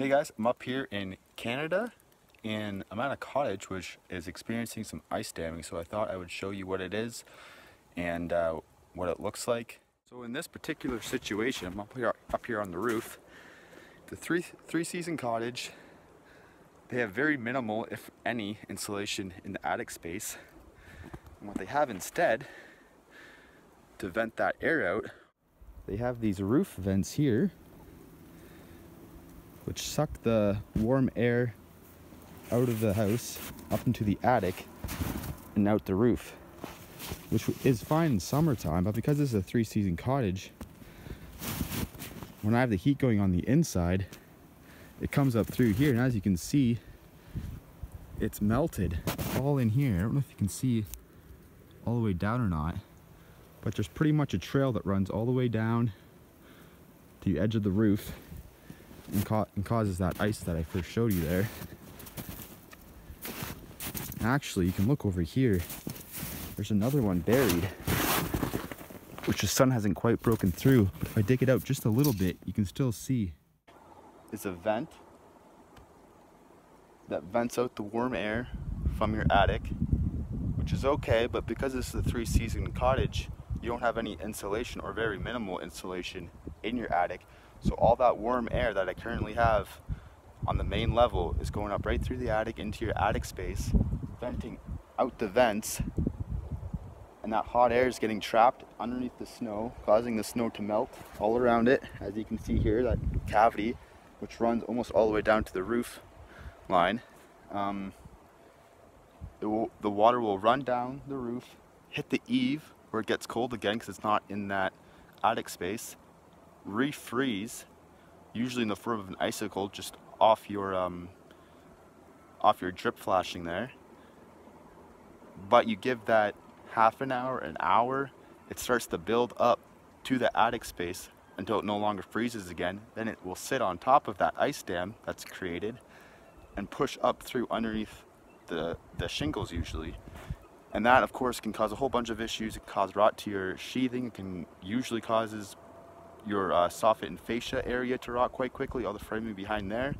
Hey guys, I'm up here in Canada and I'm at a cottage which is experiencing some ice damming so I thought I would show you what it is and uh, what it looks like. So in this particular situation, I'm up here, up here on the roof, the three, three season cottage, they have very minimal, if any, insulation in the attic space. And what they have instead, to vent that air out, they have these roof vents here which suck the warm air out of the house up into the attic and out the roof which is fine in summertime but because this is a three season cottage when I have the heat going on the inside it comes up through here and as you can see it's melted all in here. I don't know if you can see all the way down or not but there's pretty much a trail that runs all the way down to the edge of the roof and, ca and causes that ice that I first showed you there. Actually, you can look over here. There's another one buried, which the sun hasn't quite broken through. But if I dig it out just a little bit, you can still see. It's a vent that vents out the warm air from your attic, which is okay, but because this is a three season cottage, you don't have any insulation or very minimal insulation in your attic. So all that warm air that I currently have on the main level is going up right through the attic into your attic space, venting out the vents, and that hot air is getting trapped underneath the snow, causing the snow to melt all around it. As you can see here, that cavity, which runs almost all the way down to the roof line. Um, will, the water will run down the roof, hit the eave where it gets cold again because it's not in that attic space, refreeze, usually in the form of an icicle, just off your um, off your drip flashing there. But you give that half an hour, an hour, it starts to build up to the attic space until it no longer freezes again. Then it will sit on top of that ice dam that's created and push up through underneath the, the shingles usually. And that of course can cause a whole bunch of issues. It can cause rot to your sheathing. It can usually causes your uh, soffit and fascia area to rot quite quickly, all the framing behind there.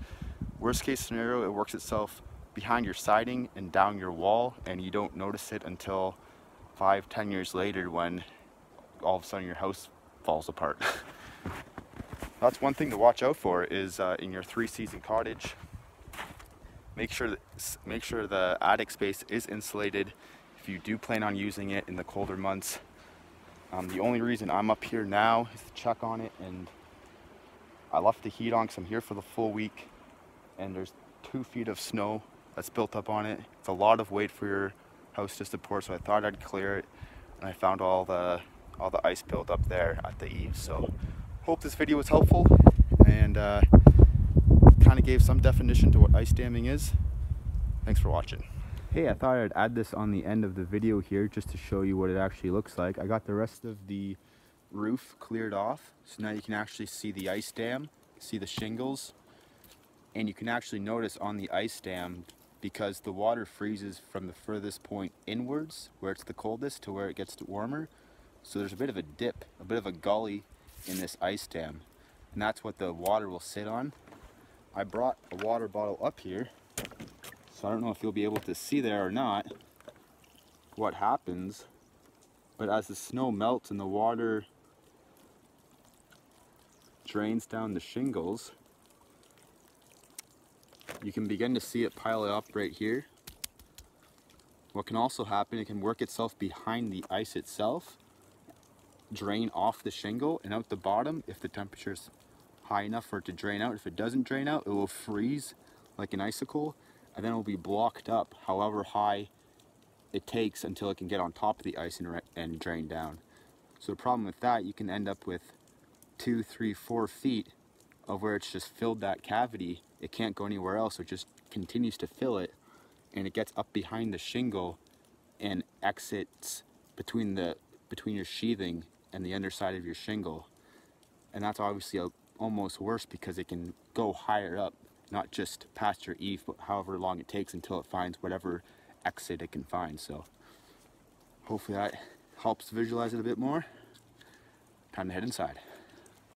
Worst case scenario, it works itself behind your siding and down your wall and you don't notice it until five, ten years later when all of a sudden your house falls apart. That's one thing to watch out for is uh, in your three season cottage, make sure, that, make sure the attic space is insulated if you do plan on using it in the colder months um, the only reason I'm up here now is to check on it and I left the heat on because I'm here for the full week and there's two feet of snow that's built up on it. It's a lot of weight for your house to support so I thought I'd clear it and I found all the all the ice built up there at the eave. So hope this video was helpful and uh, kind of gave some definition to what ice damming is. Thanks for watching. Hey, I thought I'd add this on the end of the video here just to show you what it actually looks like. I got the rest of the roof cleared off, so now you can actually see the ice dam, see the shingles, and you can actually notice on the ice dam because the water freezes from the furthest point inwards, where it's the coldest, to where it gets warmer. So there's a bit of a dip, a bit of a gully in this ice dam, and that's what the water will sit on. I brought a water bottle up here so I don't know if you'll be able to see there or not what happens. But as the snow melts and the water drains down the shingles, you can begin to see it pile up right here. What can also happen, it can work itself behind the ice itself, drain off the shingle and out the bottom if the temperature's high enough for it to drain out. If it doesn't drain out, it will freeze like an icicle and then it will be blocked up however high it takes until it can get on top of the ice and, and drain down. So the problem with that, you can end up with two, three, four feet of where it's just filled that cavity. It can't go anywhere else, so it just continues to fill it and it gets up behind the shingle and exits between the between your sheathing and the underside of your shingle. And that's obviously a, almost worse because it can go higher up not just past your eave, but however long it takes until it finds whatever exit it can find. So hopefully that helps visualize it a bit more. Time to head inside.